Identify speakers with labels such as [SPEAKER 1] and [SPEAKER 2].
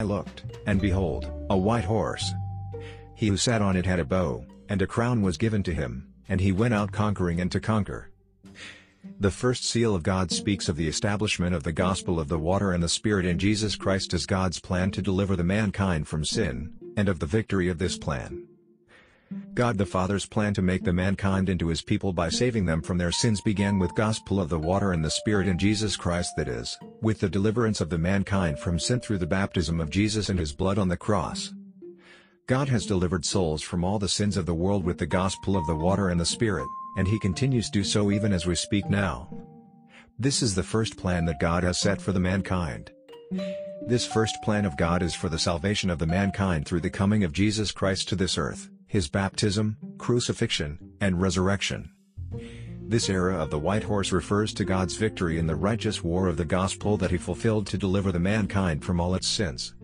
[SPEAKER 1] I looked, and behold, a white horse. He who sat on it had a bow, and a crown was given to him, and he went out conquering and to conquer. The first seal of God speaks of the establishment of the gospel of the water and the Spirit in Jesus Christ as God's plan to deliver the mankind from sin, and of the victory of this plan. God the Father's plan to make the mankind into his people by saving them from their sins began with gospel of the water and the Spirit in Jesus Christ that is, with the deliverance of the mankind from sin through the baptism of Jesus and his blood on the cross. God has delivered souls from all the sins of the world with the gospel of the water and the Spirit, and he continues to do so even as we speak now. This is the first plan that God has set for the mankind. This first plan of God is for the salvation of the mankind through the coming of Jesus Christ to this earth, his baptism, crucifixion, and resurrection. This era of the white horse refers to God's victory in the righteous war of the gospel that he fulfilled to deliver the mankind from all its sins.